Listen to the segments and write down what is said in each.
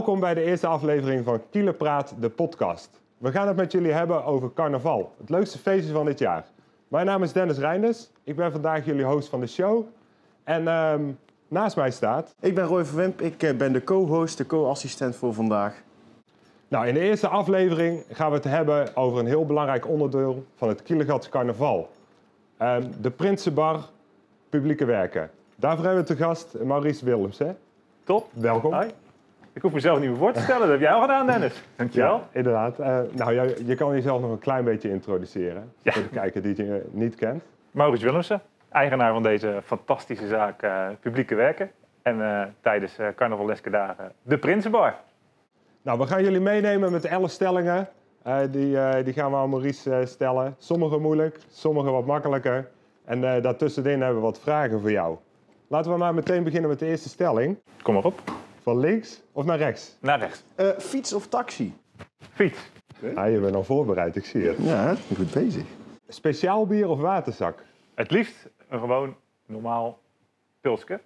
Welkom bij de eerste aflevering van Kielenpraat, de podcast. We gaan het met jullie hebben over carnaval, het leukste feestje van dit jaar. Mijn naam is Dennis Reinders, ik ben vandaag jullie host van de show. En ehm, naast mij staat... Ik ben Roy Verwemp, ik eh, ben de co-host, de co-assistent voor vandaag. Nou, in de eerste aflevering gaan we het hebben over een heel belangrijk onderdeel van het Kielegatse carnaval. Ehm, de Prinsenbar Publieke Werken. Daarvoor hebben we te gast Maurice Willems. Hè? Top. Welkom. Hoi. Ik hoef mezelf niet meer voor te stellen. Dat heb jij al gedaan, Dennis. Dankjewel. Ja, inderdaad. Eh, nou, je, je kan jezelf nog een klein beetje introduceren. Ja. Voor de kijker die je niet kent. Maurits Willemsen, eigenaar van deze fantastische zaak eh, Publieke Werken. En eh, tijdens eh carnavaleske dagen de Prinsenbar. Nou, we gaan jullie meenemen met 11 stellingen. Eh, die, eh, die gaan we aan Maurice eh, stellen. Sommige moeilijk, sommige wat makkelijker. En eh daartussenin hebben we wat vragen voor jou. Laten we maar meteen beginnen met de eerste stelling. Kom maar op. Van links of naar rechts? Naar rechts. Eh, fiets of taxi? Fiets. Ah, je bent al voorbereid, ik zie het. Ja, goed bezig. Speciaal bier of waterzak? Het liefst een gewoon normaal pilsje.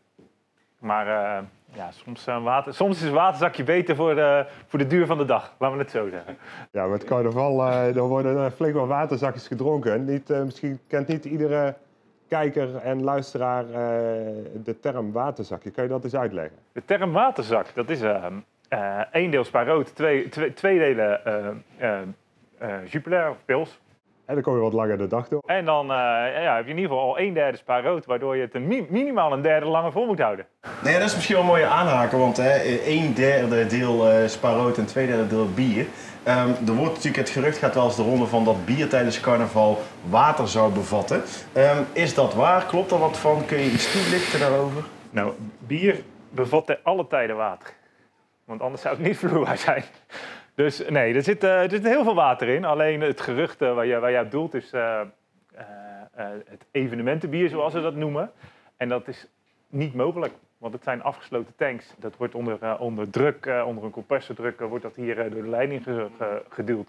Maar eh, ja, soms, een water, soms is een waterzakje beter voor de, voor de duur van de dag. Laten we het zo zeggen. Ja, met carnaval eh er worden flink wat waterzakjes gedronken. Niet, eh, misschien kent niet iedere kijker en luisteraar eh, de term waterzakje. Kan je dat eens uitleggen? De term waterzak, dat is eh, eh, één deel spa rood, twee, twee, twee delen eh eh, eh, Jupiler of pils. En dan kom je wat langer de dag door. En dan eh, ja, heb je in ieder geval al een derde spa rood, waardoor je het een mi- minimaal een derde langer vol moet houden. Nee, dat is misschien wel een mooie aanhaken, want hè, een derde deel eh sparoot en twee derde deel bier. Ehm, er wordt natuurlijk het gerucht gaat wel eens de ronde van dat bier tijdens carnaval water zou bevatten. Ehm, is dat waar? Klopt er wat van? Kun je iets toelichten daarover? Nou, bier bevat te alle tijden water. Want anders zou het niet vloeibaar zijn. Dus nee, er zit, eh, er zit heel veel water in. Alleen het gerucht eh, waar, je, waar jij op doelt is eh, het evenementenbier, zoals ze dat noemen. En dat is niet mogelijk. Want het zijn afgesloten tanks. Dat wordt onder, eh, onder druk, eh, onder een compressordruk, eh, wordt dat hier door de leiding ge- ge- geduwd.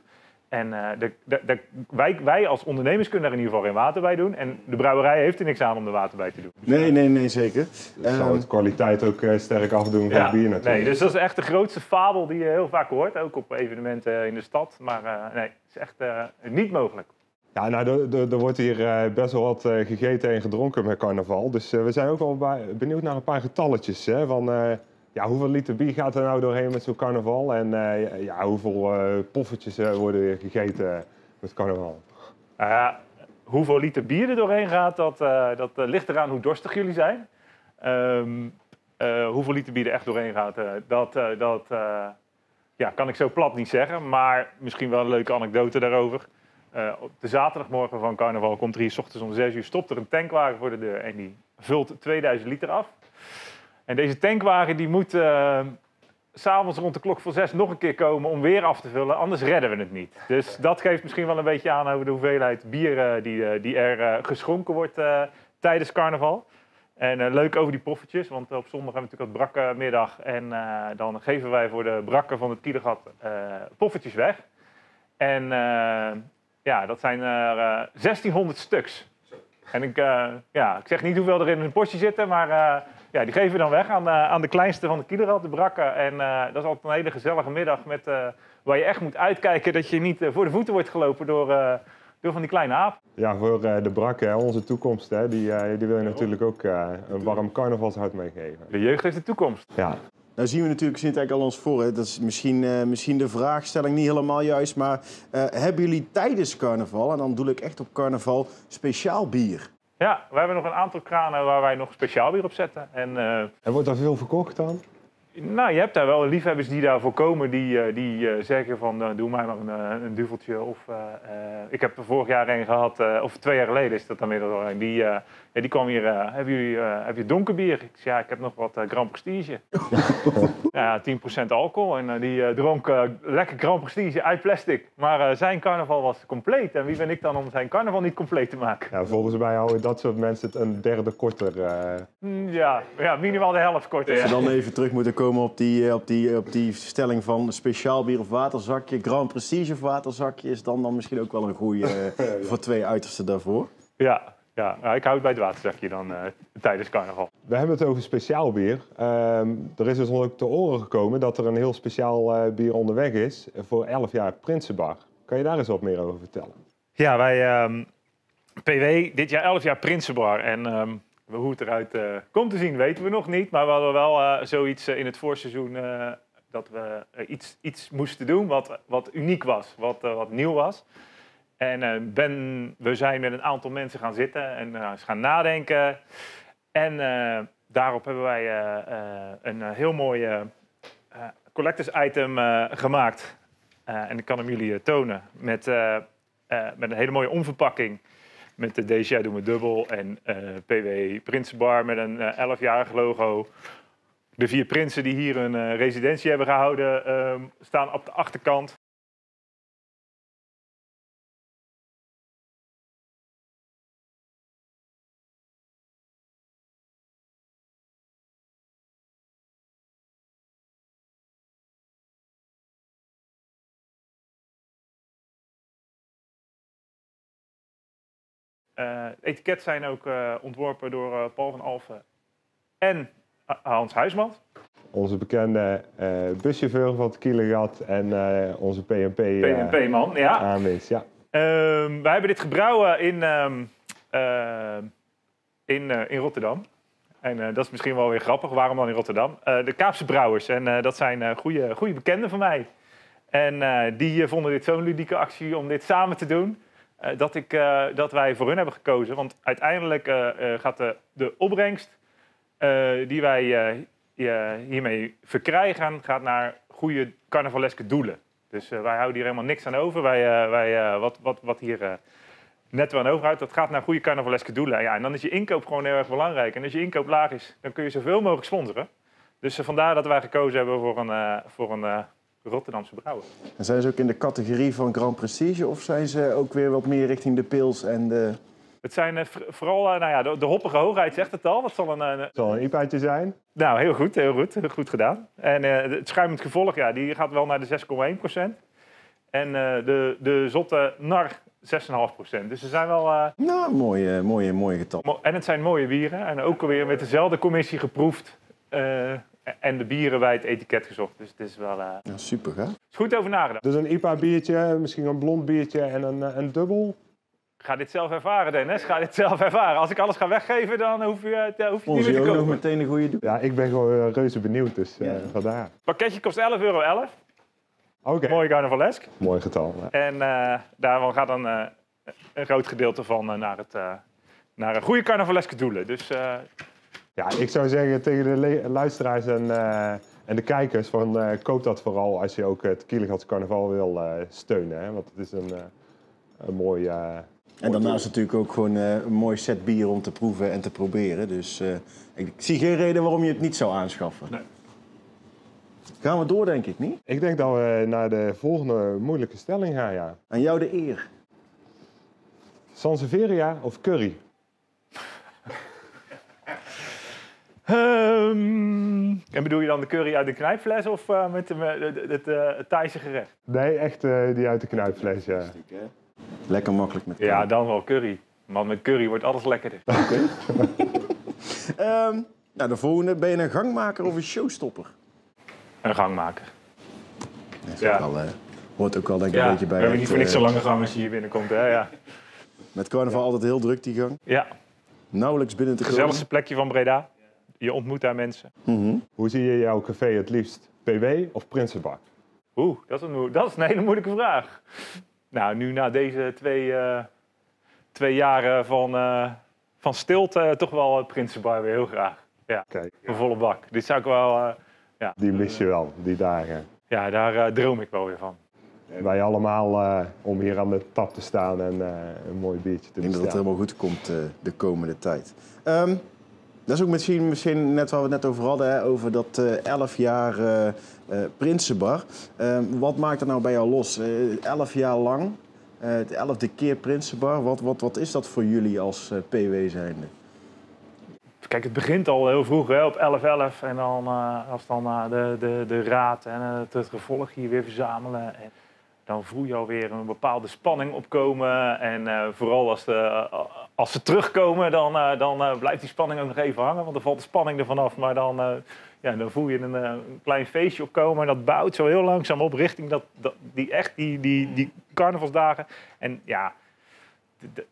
En eh, de, de, de- wij, wij als ondernemers kunnen er in ieder geval geen water bij doen. En de brouwerij heeft er niks aan om er water bij te doen. Nee, nee, nee, zeker. Dat zou Ehm, het kwaliteit ook eh, sterk afdoen van het bier natuurlijk. Nee, dus dat is echt de grootste fabel die je heel vaak hoort, ook op evenementen in de stad. Maar eh, nee, het is echt eh, niet mogelijk. Ja, nou, er, wordt hier eh, best wel wat eh, gegeten en gedronken met carnaval. Dus eh, we zijn ook wel benieuwd naar een paar getalletjes. Hè, van, ja, hoeveel liter bier gaat er nou doorheen met zo'n carnaval? En ja, hoeveel poffertjes worden er gegeten met carnaval? Hoeveel liter bier er doorheen gaat, dat, dat ligt eraan hoe dorstig jullie zijn. Ehm, eh, hoeveel liter bier er echt doorheen gaat, dat, dat ja, kan ik zo plat niet zeggen. Maar misschien wel een leuke anekdote daarover. Eh, op de zaterdagmorgen van carnaval komt er hier 's ochtends om 6 uur stopt er een tankwagen voor de deur en die vult 2000 liter af. En deze tankwagen die moet eh, s'avonds rond de klok van 6 nog een keer komen om weer af te vullen, anders redden we het niet. Dus dat geeft misschien wel een beetje aan over de hoeveelheid bier eh, die, die er geschonken wordt tijdens carnaval. En leuk over die poffertjes, want op zondag hebben we natuurlijk wat brakke middag. En dan geven wij voor de brakken van het Kielergat eh poffertjes weg. En ja, dat zijn er eh, 1600 stuks. En ik, eh, ja, ik zeg niet hoeveel er in een potje zitten, maar eh, ja, die geven we dan weg aan, eh, aan de kleinste van de Kielergat, de brakken. En eh, dat is altijd een hele gezellige middag met, eh, waar je echt moet uitkijken dat je niet eh, voor de voeten wordt gelopen door, eh, door van die kleine aap. Ja, voor eh, de brakken, onze toekomst, hè, die, eh, die wil je natuurlijk ook eh, een warm carnavalshart meegeven. De jeugd heeft de toekomst. Ja, Nou zien we natuurlijk, eigenlijk al ons voor. Hè. Dat is misschien, eh, misschien de vraagstelling niet helemaal juist. Maar eh, hebben jullie tijdens carnaval, en dan bedoel ik echt op carnaval, speciaal bier? Ja, we hebben nog een aantal kranen waar wij nog speciaal bier op zetten. En eh, en wordt daar veel verkocht dan? Nou, je hebt daar wel liefhebbers die daarvoor komen, die, eh, die eh, zeggen van doe mij maar een, een duveltje. Of, eh, eh, ik heb er vorig jaar een gehad, eh, of twee jaar geleden is dat inmiddels al een. Die, eh, ja, die kwam hier, eh, hebben jullie eh, heb je donkerbier? Ik zei, ja, ik heb nog wat eh, Grand Prestige. ja, 10% alcohol. En die eh, dronk lekker Grand Prestige uit plastic. Maar eh, zijn carnaval was compleet. En wie ben ik dan om zijn carnaval niet compleet te maken? Ja, volgens mij houden dat soort mensen het een derde korter. eh, Mm, Ja, ja minimaal de helft korter. Als Ja. we dan even terug moeten komen op die, op die, op die stelling van speciaal bier of waterzakje. Grand Prestige of waterzakje is dan, dan misschien ook wel een goede voor twee uitersten daarvoor. Ja, Ja, nou, ik houd bij het waterzakje dan eh, tijdens carnaval. We hebben het over speciaal bier. Ehm, er is dus ook te oren gekomen dat er een heel speciaal eh, bier onderweg is voor 11 jaar Prinsenbar. Kan je daar eens wat meer over vertellen? Ja, wij ehm, PW dit jaar 11 jaar Prinsenbar. En ehm, hoe het eruit eh, komt te zien weten we nog niet. Maar we hadden wel zoiets in het voorseizoen dat we iets, iets moesten doen wat, wat uniek was, wat, wat nieuw was. En eh, ben, we zijn met een aantal mensen gaan zitten en eh, gaan nadenken. En eh, daarop hebben wij een heel mooi collectors item gemaakt. En ik kan hem jullie tonen met, met een hele mooie omverpakking. Met de Deja doen we dubbel en PW Prinsenbar met een eh 11-jarig logo. De vier prinsen die hier een residentie hebben gehouden ehm, staan op de achterkant. Het etiket zijn ook eh, ontworpen door eh, Paul van Alphen en eh, Hans Huisman. Onze bekende eh buschauffeur van het Kielergat en eh, onze PNP eh, PNP-man, ja. aanwezig. Ja. Ehm, wij hebben dit gebrouwen in, ehm, eh, in, eh, in Rotterdam. En eh, dat is misschien wel weer grappig. Waarom dan in Rotterdam? Eh, de Kaapse Brouwers. En eh, dat zijn goede, goede bekenden van mij. En eh, die eh, vonden dit zo'n ludieke actie om dit samen te doen. Eh, dat, ik, eh, dat wij voor hun hebben gekozen. Want uiteindelijk eh, gaat de, de opbrengst die wij hier- hiermee verkrijgen... gaat naar goede carnavaleske doelen. Dus wij houden hier helemaal niks aan over. Wij, wij, wat, wat, wat hier netto aan overhoudt, dat gaat naar goede carnavaleske doelen. Ja, en dan is je inkoop gewoon heel erg belangrijk. En als je inkoop laag is, dan kun je zoveel mogelijk sponsoren. Dus vandaar dat wij gekozen hebben voor een, voor een Rotterdamse brouwer. En zijn ze ook in de categorie van Grand Prestige of zijn ze ook weer wat meer richting de pils en de... Het zijn eh, vooral, eh, nou ja, de, de hoppige hoogheid zegt het al. Dat zal een, eh, Het zal een IPA'tje zijn. nou, heel goed, heel goed, goed gedaan. En eh, het schuimend gevolg, ja, die gaat wel naar de 6,1 procent. En eh, de, de zotte nar 6,5 procent. Dus ze zijn wel... eh, Nou, mooie, mooie, mooie getal. En het zijn mooie bieren. En ook alweer met dezelfde commissie geproefd. En de bieren bij het etiket gezocht. Dus het is wel eh, Ja, super, hè? is goed over nagedacht. Dus een IPA-biertje, misschien een blond biertje en een, eh, een dubbel. Ga dit zelf ervaren, Dennis. Ga dit zelf ervaren. Als ik alles ga weggeven, dan hoef je, het, eh, hoef je niet meer te ook nog kopen. meteen een goede doel. Ja, ik ben gewoon reuze benieuwd, dus eh, Ja. vandaar. Het pakketje kost 11,11 euro. Oké, Mooi carnavalesk. mooi getal. ja. En eh, daarvan gaat dan eh, een groot gedeelte van naar, het, eh, naar een goede carnavaleske doelen. Dus eh, Ja, ik zou zeggen tegen de luisteraars en, eh, en de kijkers, van, eh, koop dat vooral als je ook het Kielegatse carnaval wil eh, steunen. Hè? Want het is een, eh, een mooi... eh, En daarnaast natuurlijk ook gewoon eh, een mooi set bier om te proeven en te proberen. Dus eh, ik zie geen reden waarom je het niet zou aanschaffen. Nee. Gaan we door, denk ik, niet? Ik denk dat we naar de volgende moeilijke stelling gaan, ja. Aan jou de eer. Sanseveria of curry? Ehm, en bedoel je dan de curry uit de knijpfles of eh, met, het, het, eh, het Thaise gerecht? Nee, echt eh, die uit de knijpfles, ja. Lekker makkelijk met Ja, dan wel curry. Want met curry wordt alles lekkerder. Ehm, nou, de volgende. Ben je een gangmaker of een showstopper? Een gangmaker. Dat is Ja. ook wel, eh, hoort ook wel denk ik Ja, een beetje we bij. hebben niet voor niks zo'n lange gang als je hier binnenkomt. Hè? Ja. Met carnaval altijd heel druk, die gang. ja, Nauwelijks binnen te komen. gezelligste plekje van Breda. Je ontmoet daar mensen. Mhm. Hoe zie je jouw café het liefst? PW of Prinsenbar? Oeh, dat is, een, moe- dat is een hele moeilijke vraag. Nou, nu na deze twee, eh, twee jaren van, eh, van stilte, eh, toch wel Prinsenbar weer heel graag. Ja, Kijk, een volle bak. Dit zou ik wel... eh, die mis je wel, die dagen. ja, daar droom ik wel weer van. Wij allemaal eh, om hier aan de tap te staan en eh, een mooi biertje te Ik denk dat het helemaal goed komt eh, de komende tijd. Ehm, dat is ook misschien, misschien net waar we het net over hadden, hè, over dat eh 11 jaar eh, eh, Prinsenbar. Ehm, wat maakt dat nou bij jou los? 11 jaar lang, het elfde keer Prinsenbar. Wat, wat, wat is dat voor jullie als PW zijnde? Kijk, het begint al heel vroeg hè, op 11-11. En dan als dan de, de, de raad en het, het gevolg hier weer verzamelen. En, dan voel je alweer een bepaalde spanning opkomen. En eh, vooral als, de, als ze terugkomen, dan, eh, dan eh, blijft die spanning ook nog even hangen. Want dan valt de spanning ervan af. Maar dan, eh, ja, dan voel je een, eh, klein feestje opkomen. En dat bouwt zo heel langzaam op richting dat, die, echt die, die, die carnavalsdagen. En ja,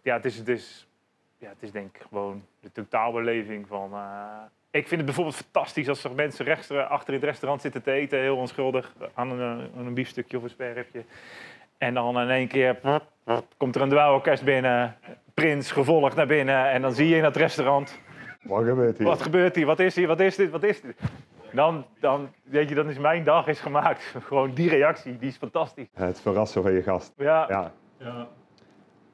ja, het, is, het, is, ja, het is denk ik gewoon de totaalbeleving van... ik vind het bijvoorbeeld fantastisch als er mensen rechts, eh, achter in het restaurant zitten te eten, heel onschuldig, aan een, eh, aan een biefstukje of een sperripje. En dan in één keer komt er een dweilorkest binnen, prins gevolgd naar binnen. En dan zie je in dat restaurant, Wat gebeurt hier? wat gebeurt hier, wat is hier, wat is dit, wat is dit? Dan, dan, weet je, dan is mijn dag is gemaakt. Gewoon die reactie, die is fantastisch. Het verrassen van je gast. Ja, Ja, ja.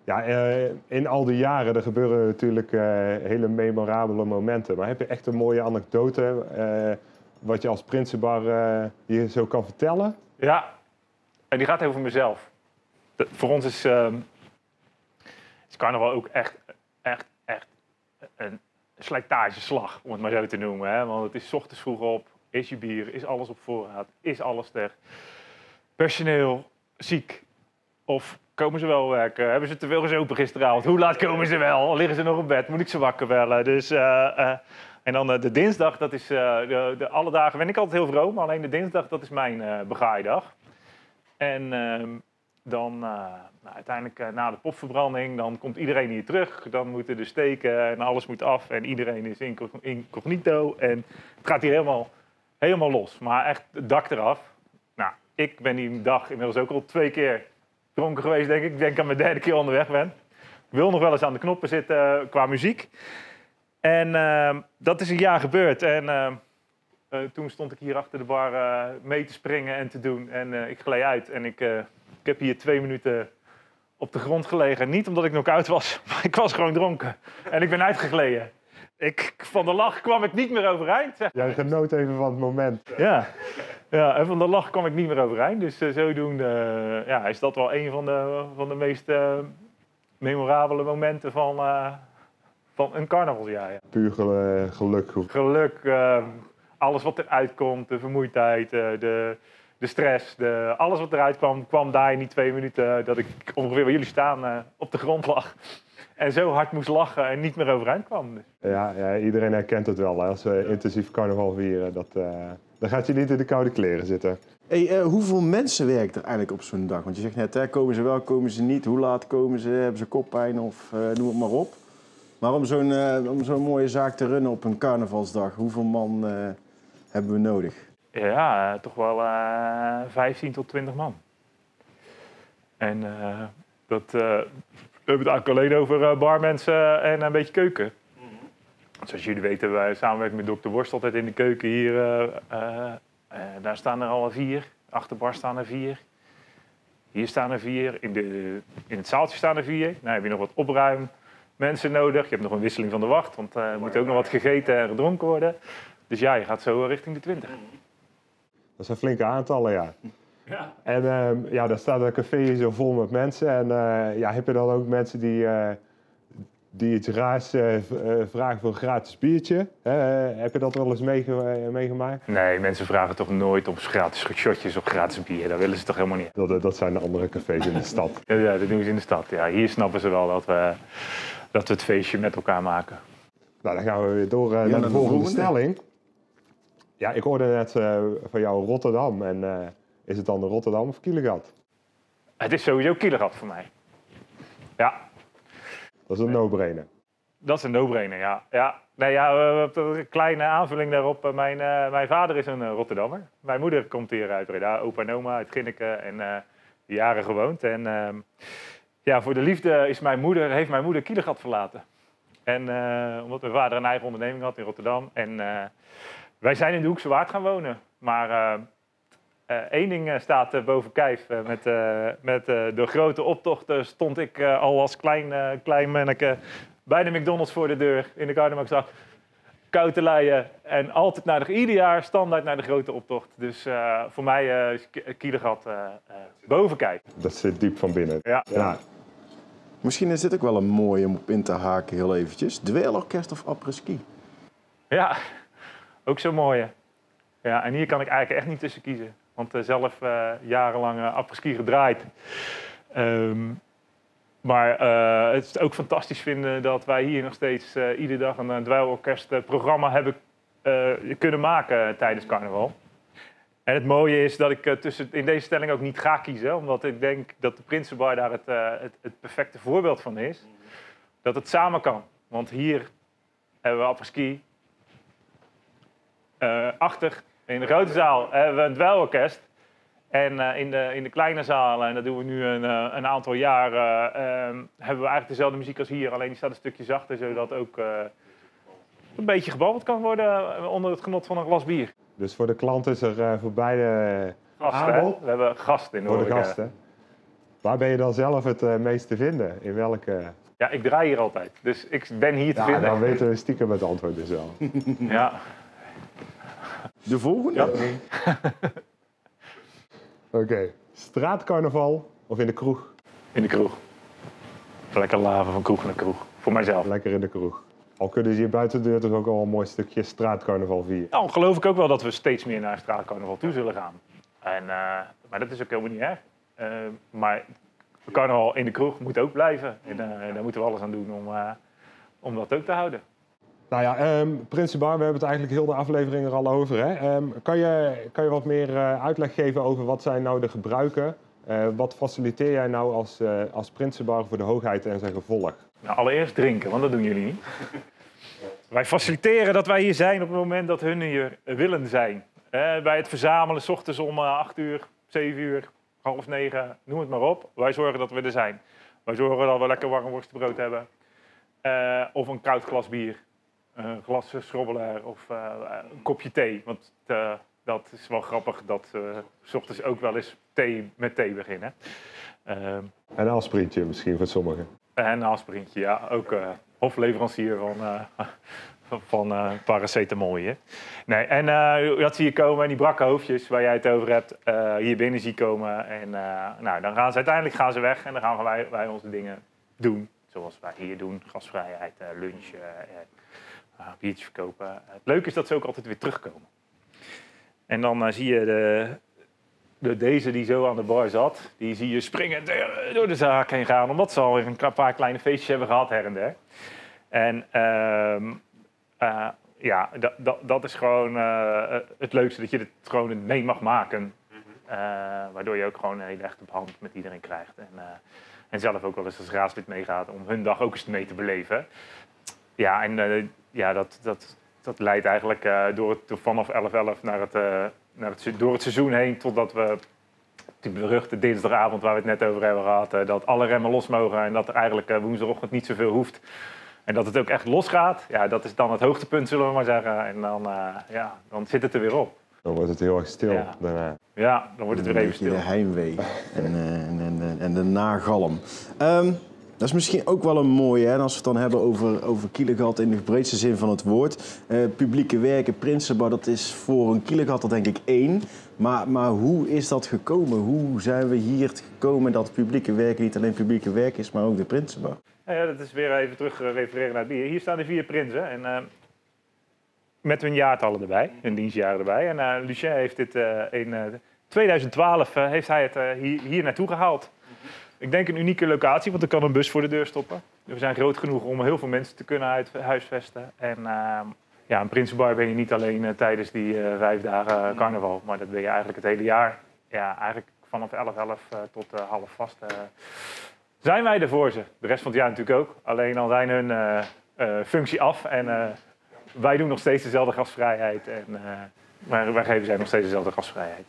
Ja eh, in al die jaren er gebeuren natuurlijk eh, hele memorabele momenten. Maar heb je echt een mooie anekdote eh, wat je als Prinsenbar hier zo kan vertellen? Ja, en die gaat over mezelf. Voor ons is, ehm, is carnaval ook echt, echt, echt een slijtageslag, om het maar zo te noemen. Hè? Want het is ochtends vroeg op, is je bier, is alles op voorraad, is alles er. Personeel, ziek. Of komen ze wel werken? Hebben ze te veel gezopen gisteravond? Hoe laat komen ze wel? Liggen ze nog op bed? Moet ik ze wakker bellen? Dus, eh, eh, en dan eh, de dinsdag, dat is de, de, alle dagen ben ik altijd heel vroom. maar Alleen de dinsdag, dat is mijn begaaidag. En ehm, dan nou, uiteindelijk na de popverbranding, dan komt iedereen hier terug. Dan moeten de steken en alles moet af en iedereen is incognito. En het gaat hier helemaal, helemaal los. Maar echt het dak eraf. Nou, ik ben die dag inmiddels ook al twee keer dronken geweest, denk ik. Ik denk aan mijn derde keer onderweg ben. Ik wil nog wel eens aan de knoppen zitten uh, qua muziek. En uh, dat is een jaar gebeurd. En uh, toen stond ik hier achter de bar uh, mee te springen en te doen. En ik gleed uit. En ik, ik heb hier twee minuten op de grond gelegen. Niet omdat ik nog uit was, maar ik was gewoon dronken. En ik ben uitgegleden. Ik, van de lach kwam ik niet meer overeind. Jij genoot even van het moment. Ja. ja, en van de lach kwam ik niet meer overeind. Dus uh, zodoende ja, is dat wel een van de, van de meest uh, memorabele momenten van, van een carnavalsjaar. Ja. Puur geluk. Geluk, alles wat eruit komt, de vermoeidheid, de, de stress, de, alles wat eruit kwam, kwam daar in die twee minuten dat ik ongeveer waar jullie staan uh, op de grond lag. En zo hard moest lachen en niet meer overeind kwam. Dus. Ja, ja, iedereen herkent het wel. Hè? Als we intensief carnaval vieren, dat, uh, dan gaat je niet in de koude kleren zitten. Hey, uh, hoeveel mensen werkt er eigenlijk op zo'n dag? Want je zegt net, hè, komen ze wel, komen ze niet? Hoe laat komen ze? Hebben ze koppijn of uh, noem het maar op? Maar om zo'n uh, om zo'n mooie zaak te runnen op een carnavalsdag, hoeveel man uh, hebben we nodig? Ja, toch wel uh, 15 tot 20 man. En uh, dat, uh, we hebben het eigenlijk alleen over barmensen en een beetje keuken. Mm -hmm. Zoals jullie weten, wij samenwerken met dokter Worst altijd in de keuken hier. daar staan er al vier. Achter bar staan er vier. Hier staan er vier. In, de, in het zaaltje staan er vier. Nou heb je nog wat opruim mensen nodig. Je hebt nog een wisseling van de wacht, want er moet ook nog wat gegeten en gedronken worden. Dus ja, je gaat zo richting de 20. Dat zijn flinke aantallen, ja. ja. En uh, ja, daar staat een café zo vol met mensen. En uh, ja, heb je dan ook mensen die, uh, die iets raars vragen voor een gratis biertje? heb je dat wel eens meege meegemaakt? Nee, mensen vragen toch nooit om gratis shotjes of gratis bier. Dat willen ze toch helemaal niet. Dat, dat zijn de andere cafés in de stad. ja, ja, dat doen ze in de stad. Ja, hier snappen ze wel dat we, dat we het feestje met elkaar maken. Nou, dan gaan we weer door ja, naar de volgende stelling. Ja, ik hoorde net uh, van jou Rotterdam. En uh, is het dan de Rotterdam of Kielegat? Het is sowieso Kielegat voor mij. Ja. Dat is een no-brainer. Dat is een no-brainer, ja. ja. Nee, ja, een kleine aanvulling daarop. Eh, Mijn, uh, mijn vader is een Rotterdammer. Mijn moeder komt hier uit Breda, opa en oma uit Ginneke en jaren gewoond. En ehm, ja, voor de liefde is mijn moeder, heeft mijn moeder Kielegat verlaten. En omdat mijn vader een eigen onderneming had in Rotterdam. En wij zijn in de Hoekse Waard gaan wonen. Maar uh, uh, één ding uh, staat boven kijf. met met de grote optocht stond ik al als klein, klein manneke bij de McDonald's voor de deur in de Gardemakstad. Koud te leien en altijd naar de, ieder jaar standaard naar de grote optocht. Dus voor mij is Kielegat boven kijf. Dat zit diep van binnen. Ja. ja. Misschien is dit ook wel een mooie om op in te haken heel eventjes. Dweilorkest of après-ski? Ja, ook zo mooie. Ja, en hier kan ik eigenlijk echt niet tussen kiezen. Want eh, zelf eh, jarenlang uh, apres-ski gedraaid. Ehm, maar eh, het is ook fantastisch vinden dat wij hier nog steeds eh, iedere dag een uh, dweilorkest-programma hebben eh, kunnen maken tijdens carnaval. En het mooie is dat ik eh, tussen, in deze stelling ook niet ga kiezen, omdat ik denk dat de Prinsenbar daar het, eh, het, perfecte voorbeeld van is. Dat het samen kan. Want hier hebben we apres-ski. Eh, achter, in de grote zaal, hebben we een dweilorkest. En eh, in, de, in de kleine zalen, en dat doen we nu een, eh, een aantal jaar, eh, ehm, hebben we eigenlijk dezelfde muziek als hier. Alleen die staat een stukje zachter, zodat ook een beetje gebabbeld kan worden onder het genot van een glas bier. Dus voor de klant is er voor beide Gasten, aanbod, We hebben gasten in de voor de gasten. Waar ben je dan zelf het meest te vinden? In welke... Ja, ik draai hier altijd. Dus ik ben hier te Ja, vinden. dan weten we stiekem het antwoord dus wel. Ja. De volgende? Oké, straatcarnaval of in de kroeg? In de kroeg. Lekker laven van kroeg naar kroeg. Voor mijzelf. Lekker in de kroeg. Al kunnen ze hier buiten de deur toch ook al een mooi stukje straatcarnaval vieren. Nou, geloof ik ook wel dat we steeds meer naar straatcarnaval toe zullen gaan. En, eh, maar dat is ook helemaal niet erg. Eh, maar carnaval in de kroeg moet ook blijven. En eh, daar moeten we alles aan doen om, eh, om dat ook te houden. Nou ja, ehm Prinsenbar, we hebben het eigenlijk heel de aflevering er al over. Hè? Ehm, kan, je, kan je wat meer eh, uitleg geven over wat zijn nou de gebruiken? Eh, wat faciliteer jij nou als, eh als Prinsenbar voor de hoogheid en zijn gevolg? Nou, allereerst drinken, want dat doen jullie niet. Wij faciliteren dat wij hier zijn op het moment dat hun hier willen zijn. Bij het verzamelen, s ochtends om eh, 8 uur, 7 uur, half negen, noem het maar op. Wij zorgen dat we er zijn. Wij zorgen dat we lekker warm worstenbrood hebben. Eh, of een koud glas bier. Een glas schrobbelaar of eh, een kopje thee. Want eh, dat is wel grappig dat we s ochtends ook wel eens thee met thee beginnen. Ehm, En een afsprintje misschien voor sommigen. en een aspirintje, ja. Ook eh, hofleverancier van, eh van- eh paracetamol hier. Nee, en eh dat zie je komen en die brakke hoofdjes waar jij het over hebt, eh, hier binnen zie komen. En eh, nou, dan gaan ze uiteindelijk gaan ze weg en dan gaan wij, wij onze dingen doen. Zoals wij hier doen, gasvrijheid, eh, lunch, eh, eh, biertjes verkopen. het leuke is dat ze ook altijd weer terugkomen. En dan eh, zie je de, de, deze die zo aan de bar zat, die zie je springen door de zaak heen gaan. Omdat ze alweer een paar kleine feestjes hebben gehad her en der. En ehm, eh, ja, dat, is gewoon eh, het leukste, dat je het gewoon mee mag maken. Eh, waardoor je ook gewoon een hele echte band met iedereen krijgt. En, eh, en zelf ook wel eens als raadslid meegaat om hun dag ook eens mee te beleven. Ja, en eh, ja, dat, dat, dat leidt eigenlijk eh, door het, door vanaf 11-11 naar het, eh, naar het, door het seizoen heen totdat we die beruchte dinsdagavond waar we het net over hebben gehad, eh, dat alle remmen los mogen en dat er eigenlijk woensdagochtend niet zoveel hoeft. En dat het ook echt losgaat, ja, dat is dan het hoogtepunt, zullen we maar zeggen. En dan, eh, ja, dan zit het er weer op. Dan wordt het heel erg stil Ja. daarna. Ja, dan wordt het weer even stil. de heimwee en, en, en, en de nagalm. Ehm, dat is misschien ook wel een mooie, hè, als we het dan hebben over, over in de breedste zin van het woord. Eh, publieke werken, Prinsenbar, dat is voor een Kielegat er denk ik één. Maar, maar hoe is dat gekomen? Hoe zijn we hier gekomen dat publieke werken niet alleen publieke werk is, maar ook de Prinsenbar? Ja, ja, dat is weer even terug eh, refereren naar het bier. Hier staan de vier prinsen. En, eh, met hun jaartallen erbij, hun dienstjaren erbij. En eh, Lucien heeft dit in eh, 2012 eh, heeft hij het hier, hier naartoe gehaald. Ik denk een unieke locatie, want er kan een bus voor de deur stoppen. We zijn groot genoeg om heel veel mensen te kunnen uit, huisvesten. En eh, ja, een Prinsenbar ben je niet alleen eh, tijdens die eh, vijf dagen carnaval, maar dat ben je eigenlijk het hele jaar. Ja, eigenlijk vanaf 11-11 eh, tot eh, half vast. eh, zijn wij er voor ze. De rest van het jaar natuurlijk ook. Alleen al zijn hun eh, eh, functie af en eh, wij doen nog steeds dezelfde gastvrijheid. En uh, wij, wij geven zij nog steeds dezelfde gastvrijheid.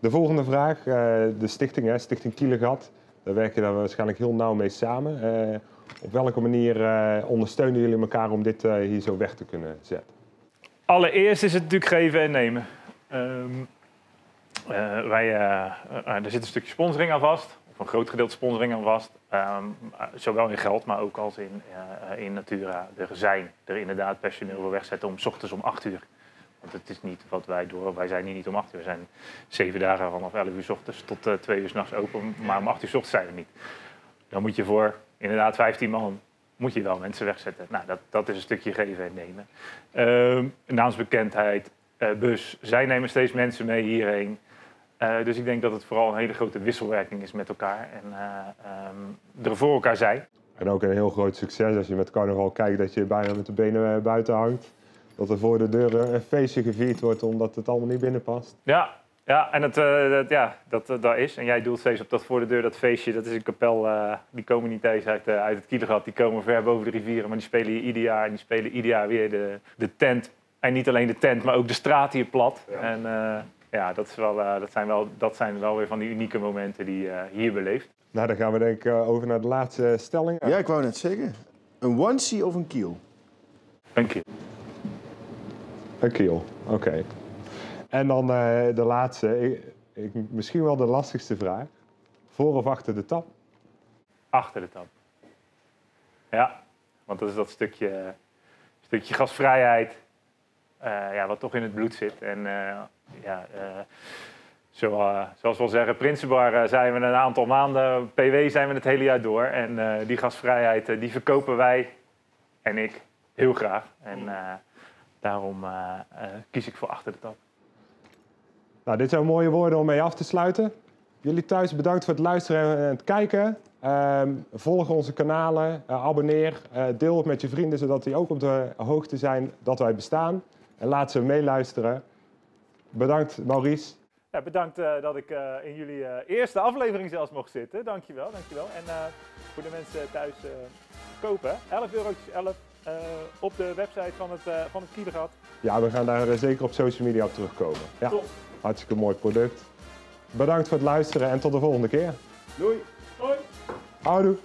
De volgende vraag, uh, de stichting, hè, Stichting Kielegat. Daar werken we waarschijnlijk heel nauw mee samen. Uh, op welke manier uh, ondersteunen jullie elkaar om dit hier zo weg te kunnen zetten? Allereerst is het natuurlijk geven en nemen. Um, wij, er zit een stukje sponsoring aan vast. Of een groot gedeelte sponsoring aan vast. Um, zowel in geld, maar ook als in, in Natura. Er zijn er inderdaad personeel voor wegzetten om s ochtends om 8 uur. Want het is niet wat wij doen. Wij zijn hier niet om 8 uur. We zijn zeven dagen vanaf 11 uur s ochtends tot uh, 2 uur s'nachts open. Maar om 8 uur s ochtends zijn we niet. Dan moet je voor inderdaad 15 man moet je wel mensen wegzetten. Nou, dat, dat is een stukje geven en nemen. Uh, naamsbekendheid, uh, bus. Zij nemen steeds mensen mee hierheen. Eh, dus ik denk dat het vooral een hele grote wisselwerking is met elkaar en eh, ehm, er voor elkaar zijn. En ook een heel groot succes als je met carnaval kijkt dat je bijna met de benen eh, buiten hangt. Dat er voor de deur een feestje gevierd wordt omdat het allemaal niet binnenpast. Ja, ja en het, eh, dat, ja, dat, dat is. En jij doelt steeds op dat voor de deur, dat feestje. Dat is een kapel, eh, die komen niet eens uit, uit het Kielegat. Die komen ver boven de rivieren, maar die spelen hier ieder jaar. En die spelen ieder jaar weer de, de tent. En niet alleen de tent, maar ook de straat hier plat. En eh, ja, dat, is wel, eh, dat, zijn wel, dat zijn wel weer van die unieke momenten die je hier beleeft. Nou, dan gaan we denk ik eh, over naar de laatste stelling. Ja, ik wou net zeggen. Een onesie of een kiel? Een keer. Een oké. En dan eh, de laatste, ik, misschien wel de lastigste vraag. Voor of achter de tap? Achter de tap. Ja, want dat is dat stukje, stukje gasvrijheid. eh, ja, wat toch in het bloed zit. En eh, ja, zo, zoals we al zeggen, Prinsenbar zijn we een aantal maanden, PW zijn we het hele jaar door. En die gasvrijheid, die verkopen wij en ik heel graag. En daarom eh, eh, kies ik voor achter de tap. Nou, dit zijn mooie woorden om mee af te sluiten. Jullie thuis bedankt voor het luisteren en het kijken. Ehm, volg onze kanalen, eh, abonneer, eh, deel het met je vrienden zodat die ook op de hoogte zijn dat wij bestaan. En laat ze meeluisteren. Bedankt Maurice. Ja, bedankt eh, dat ik eh, in jullie eh, eerste aflevering zelfs mocht zitten. Dankjewel, dankjewel. En eh, voor de mensen thuis eh, kopen, 11 euro 11 eh, op de website van het, uh, van het Kielegat. Ja, we gaan daar eh, zeker op social media op terugkomen. Ja, Top. hartstikke mooi product. Bedankt voor het luisteren en tot de volgende keer. Doei! Hoi! Houdoe.